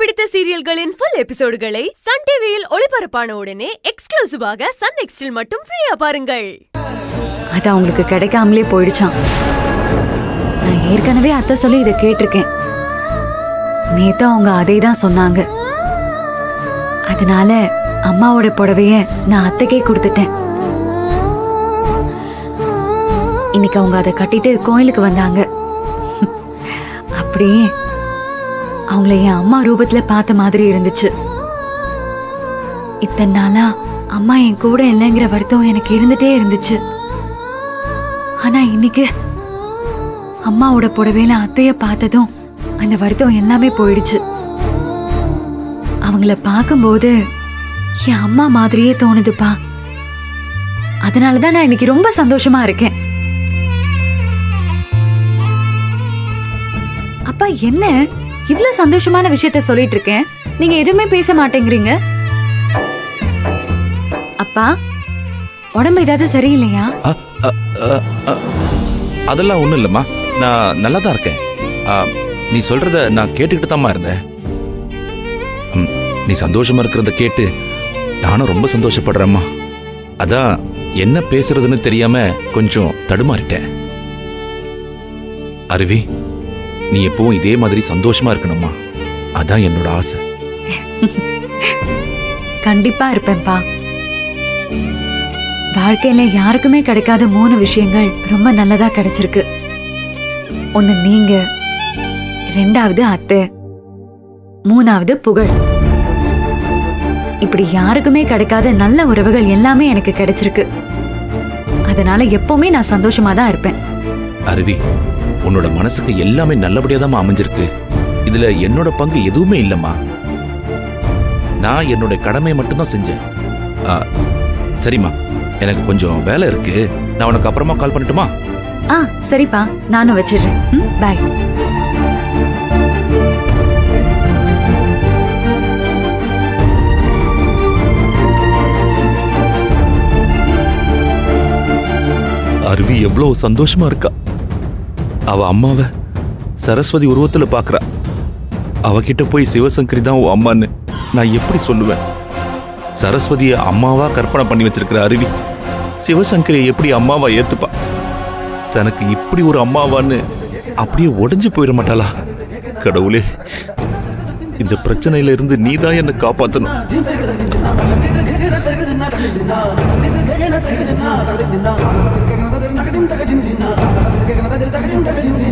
பிடித்த சீரியல்களின் full எபிசோடுகளை Sun டிவியில் ஒளிபரப்பான உடனே எக்ஸ்க்ளூசிவாக சன் நெக்ஸ்டில் மட்டும் ஃப்ரீயா பாருங்கள். அது அவங்களுக்கு கிடைக்காமலே போயிடுச்சான் நான் ஏற்கனவே அத்தை சொல்லி இதை கேட்டிருக்கேன். நேத்து அவங்க அதை தான் சொன்னாங்க. அதனால அம்மாவோட புடவைய நான் அத்தைக்கே கொடுத்துட்டேன். இன்னைக்கு அவங்க அதை கட்டிட்டு கோயிலுக்கு வந்தாங்க. அப்படியே அவங்கள என் அம்மா ரூபத்துல பார்த்த மாதிரி இருந்துச்சு. இத்தனை நாளா அம்மா என் கூட இல்லைங்கிற வருத்தம் எனக்கு இருந்துட்டே இருந்துச்சு. ஆனா இன்னைக்கு அம்மாவோட புடவையில அத்தைய பார்த்ததும் அந்த வருத்தம் எல்லாமே போயிடுச்சு. அவங்கள பார்க்கும்போது என் அம்மா மாதிரியே தோணுதுப்பா. அதனாலதான் நான் இன்னைக்கு ரொம்ப சந்தோஷமா இருக்கேன். அப்பா என்ன? இவ்வளவு சந்தோஷமான விஷயத்த சொல்லிட்டு இருக்கேன். நீங்க எதுவுமே பேச மாட்டேங்கிறீங்க. அப்பா உடம்பு ஏதாவது சரியில்லையா? அதெல்லாம் ஒண்ணும் இல்லம்மா. நான் நல்லா தான் இருக்கேன் நீ சொல்றத நான் கேட்டுக்கிட்டு தாம்மா இருந்தேன் நீ சந்தோஷமா இருக்கிறத கேட்டு நானும் ரொம்ப சந்தோஷப்படுறேம்மா. அதான் என்ன பேசுறதுன்னு தெரியாம கொஞ்சம் தடுமாறிட்டேன். அருவி நீ எப்பவும் இதே மாதிரி சந்தோஷமா இருக்கணும்மா. அதான் என்னோட ஆசை. கண்டிப்பா இருப்பேன்ப்பா. வாழ்க்கையில யாருக்குமே கிடைக்காத மூணு விஷயங்கள் ரொம்ப நல்லதா கிடைச்சிருக்கு. ஒண்ணு நீங்க ரெண்டாவது அத்தை மூணாவது புகழ். இப்படி யாருக்குமே கிடைக்காத நல்ல உறவுகள் எல்லாமே எனக்கு கிடைச்சிருக்கு. அதனால எப்பவுமே நான் சந்தோஷமா தான் இருப்பேன். அருவி உன்னோட மனசுக்கு எல்லாமே நல்லபடியா தான் அமைஞ்சிருக்கு. இதுல என்னோட பங்கு எதுவுமே இல்லம்மா. நான் என்னோட கடமையை மட்டும்தான் செஞ்சேன். ஆ, சரிம்மா. எனக்கு கொஞ்சம் வேலை இருக்கு. நான் உனக்கு அப்புறமா கால் பண்ணட்டுமா? ஆ சரிப்பா. நானும் வச்சிடுறேன். ம், பாய் அருவி எவ்வளவு சந்தோஷமா இருக்கா? அவ அம்மாவை? சரஸ்வதி உருவத்துல பாக்குறா. அவகிட்ட போய் சிவசங்கரி தான் உன் அம்மான்னு நான் எப்படி சொல்லுவேன்? சரஸ்வதியை அம்மாவா கற்பனை பண்ணி வச்சிருக்கிற அருவி சிவசங்கரியை எப்படி அம்மாவா ஏத்துப்பா? தனக்கு இப்படி ஒரு அம்மாவான்னு அப்படியே உடஞ்சு போயிட மாட்டாளா? கடவுளே இந்த பிரச்சனையில இருந்து நீதான் என்னை తగదిం తగదిం తిన్నా తగదిం తగదిం తగదిం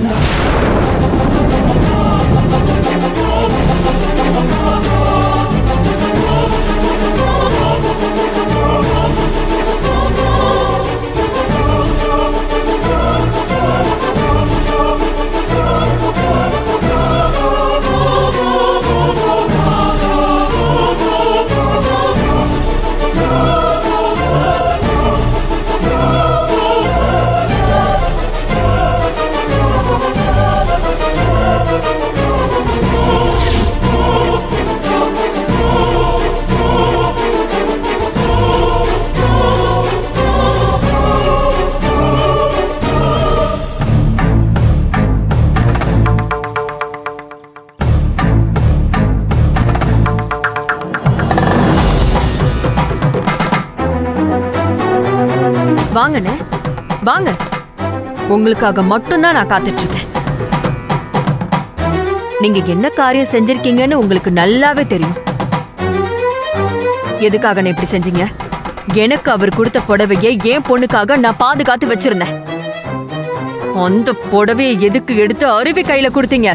வாங்கண்ணே. வாங்க. உங்களுக்காக மட்டும்தான் நான் காத்துட்டு இருக்கேன் நீங்க என்ன காரியம் செஞ்சிருக்கீங்கன்னு உங்களுக்கு நல்லாவே தெரியும். எதுக்காக நான் இப்படி செஞ்சீங்க? எனக்கு அவர் கொடுத்த புடவையை என் பொண்ணுக்காக நான் பாதுகாத்து வச்சிருந்தேன். அந்த புடவையை எதுக்கு எடுத்து அருவி கையில கொடுத்தீங்க?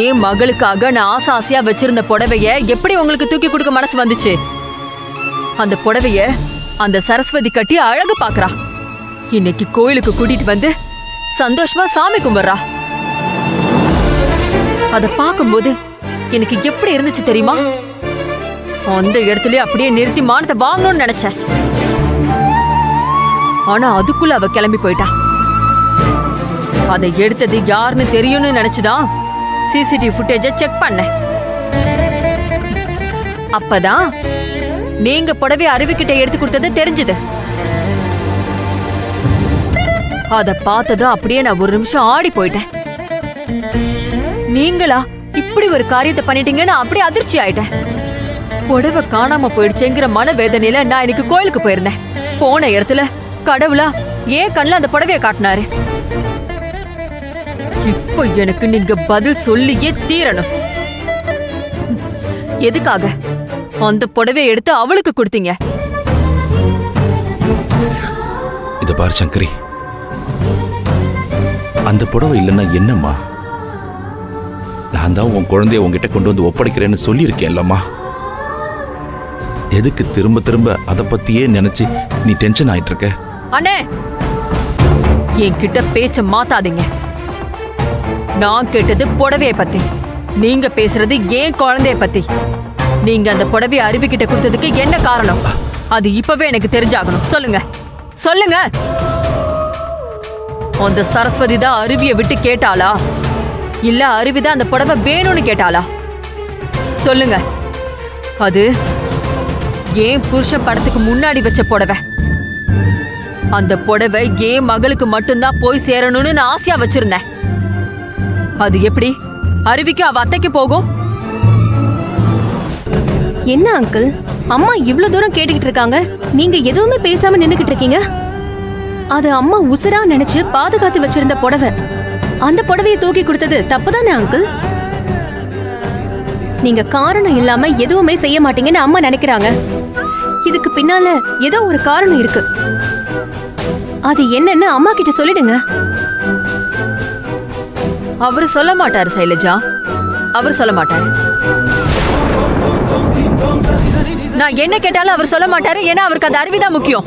என் மகளுக்காக நான் ஆசை ஆசையா வச்சிருந்த புடவைய எப்படி உங்களுக்கு தூக்கி கொடுக்க மனசு வந்துச்சு? அந்த புடவைய அந்த சரஸ்வதி கட்டி அழகு பாக்குறா. இன்னைக்கு கோயிலுக்கு கூட்டிட்டு வந்து சந்தோஷமா சாமி கும்பிடுறா. அத பாக்கும்போது எனக்கு எப்படி இருந்துச்சு தெரியுமா? அந்த இடத்துல அப்படியே நிறுத்தி மானத்தை வாங்கணும்னு நினைச்சேன். ஆனா அதுக்குள்ள அவ கிளம்பி போயிட்டா. அதை எடுத்தது யாருன்னு தெரியும்னு நினைச்சுதான் சிசிடிவி ஃபுட்டேஜ செக் பண்ணேன். அப்பதான் நீங்க புடவை அருவிக்கிட்ட எடுத்து கொடுத்தது தெரிஞ்சது. அத பார்த்ததும் அப்படியே நான் ஒரு நிமிஷம் ஆடி போயிட்டேன். நீங்களா இப்படி ஒரு காரியத்தை பண்ணிட்டீங்கன்னு அப்படியே அதிர்ச்சி ஆயிட்டேன். புடவை காணாம போயிடுச்சேங்கிற மனவேதனையில நான் இன்னைக்கு கோயிலுக்கு போயிருந்தேன். போன இடத்துல கடவுளா ஏன் கண்ணில் அந்த புடவைய காட்டினாரு? இப்போ எனக்கு நீங்க பதில் சொல்லியே தீரணும். எதுக்காக? அந்த புடவைய எடுத்து அவளுக்கு கொடுத்தீங்க. இத பாரு சங்கரி. அந்த புடவை இல்லைன்னா என்னம்மா? நான் தான் உன் குழந்தைய உன்கிட்ட கொண்டு வந்து ஒப்படைக்கிறேன்னு சொல்லியிருக்கேன்லம்மா. எதுக்கு திரும்ப திரும்ப அதை பத்தியே நினைச்சு நீ டென்ஷன் ஆயிட்டு இருக்க அண்ணே என்கிட்ட பேச்ச மாத்தாதீங்க. நான் கேட்டது புடவைய பத்தி. நீங்க பேசுறது ஏன் குழந்தைய பத்தி. நீங்க அந்த புடவைய அருவி கிட்ட கொடுத்ததுக்கு என்ன காரணம்? அது இப்பவே எனக்கு தெரிஞ்சாகணும். சொல்லுங்க. சொல்லுங்க. அந்த சரஸ்வதி தான் அருவியை விட்டு கேட்டாளா? இல்ல அருவி தான் அந்த புடவை வேணும்னு கேட்டாளா? சொல்லுங்க. அது ஏன் புருஷன் படத்துக்கு முன்னாடி வச்ச புடவை? அந்த புடவை ஏன் மகளுக்கு மட்டும்தான் போய் சேரணும்னு நான் ஆசையா வச்சிருந்தேன். அது எப்படி? அருவிக்கு அவ அத்தைக்கு போகும்? என்ன அங்கிள்? அம்மா இவ்வளவு தூரம் கேட்டுக்கிட்டு இருக்காங்க. நீங்க எதுவுமே பேசாம நின்னுக்கிட்டு இருக்கீங்க? அது அம்மா உசுரா நினைச்சு பாதுகாத்து வச்சிருந்த புடவை. அந்த புடவையை தூக்கி கொடுத்தது தப்புதானே அங்கிள்? நீங்க காரணம் இல்லாம எதுவுமே செய்ய மாட்டீங்கன்னு அம்மா நினைக்கிறாங்க. இதுக்கு பின்னால ஏதோ ஒரு காரணம் இருக்கு. அது என்னன்னு அம்மா கிட்ட சொல்லிடுங்க. அவர் சொல்ல மாட்டாரு சைலஜா. அவர் சொல்ல மாட்டாரு. நான் என்ன கேட்டாலும் அவர் சொல்ல மாட்டாரு ஏன்னா அவருக்கு அந்த அருவிதான் முக்கியம்.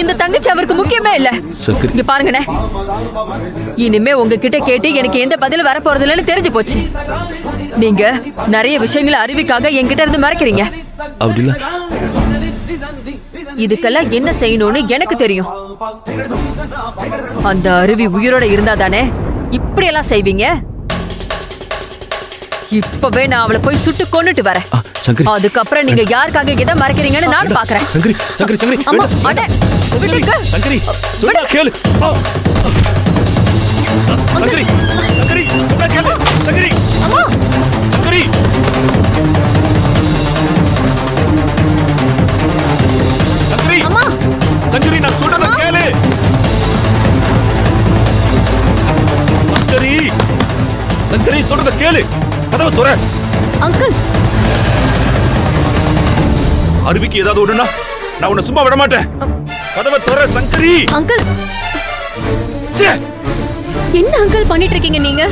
இந்த தங்கச்சி அவருக்கு முக்கியமே இல்ல. இங்க பாருங்கண்ணே. இனிமே உங்ககிட்ட கேட்டு எனக்கு எந்த பதில் வரப்போறது இல்லைன்னு தெரிஞ்சு போச்சு. நீங்க நிறைய விஷயங்களை அறிவிக்காக என்கிட்ட இருந்து மறைக்கிறீங்க. இதுக்கெல்லாம் என்ன செய்யணும்னு எனக்கு தெரியும். அந்த அருவி உயிரோட இருந்தா தானே இப்படி எல்லாம் செய்வீங்க? இப்பவே நான் அவளை போய் சுட்டு கொன்னுட்டு வரேன். அதுக்கப்புறம் நீங்க யாருக்காக எதை மறைக்கிறீங்கன்னு நான் பாக்குறேன் சங்கரி சங்கரி சங்கரி அம்மா விடுங்க. சங்கரி சொன்னா கேளு. ஆ. சங்கரி சங்கரி சொன்னா கேளு. சங்கரி அம்மா. சங்கரி. சங்கரி அம்மா. சங்கரி நான் சொல்றத கேளு. சங்கரி சங்கரி சொல்றத கேளு. கதவை துற. அங்கிள். அருவிக்கு ஏதாவது ஒண்ணுனா நான் உன்னை சும்மா விட மாட்டேன் கதவை துற சங்கரி. அங்கிள். என்ன அங்கிள் பண்ணிட்டு இருக்கீங்க நீங்க?